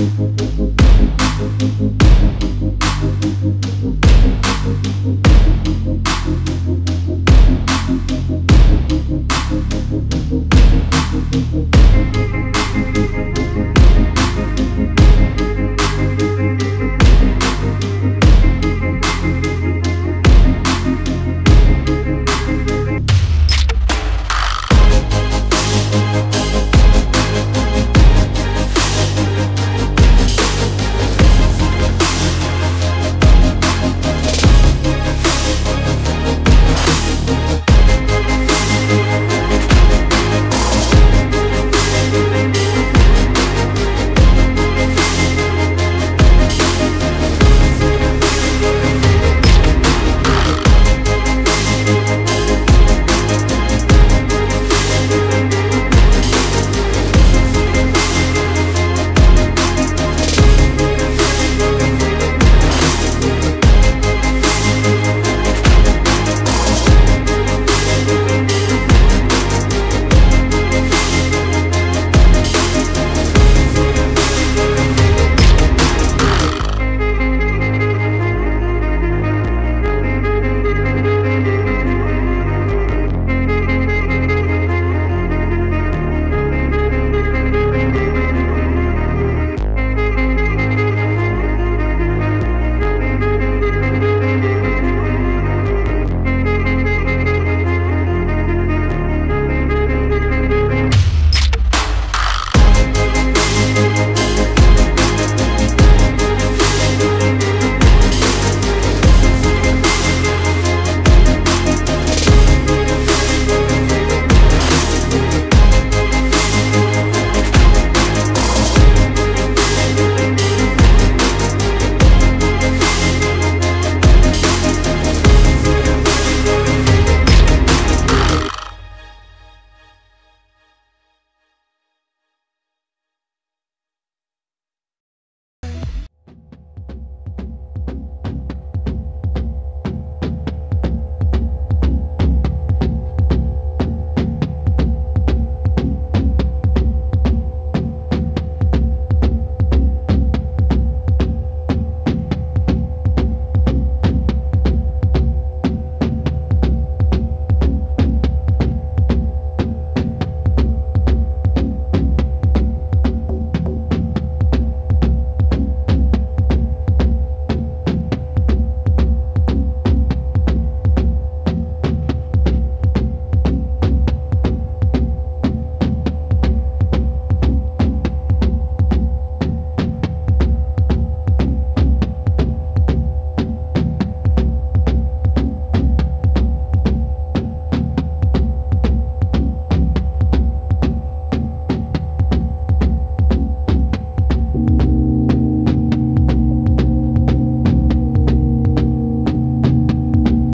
Mm-hmm.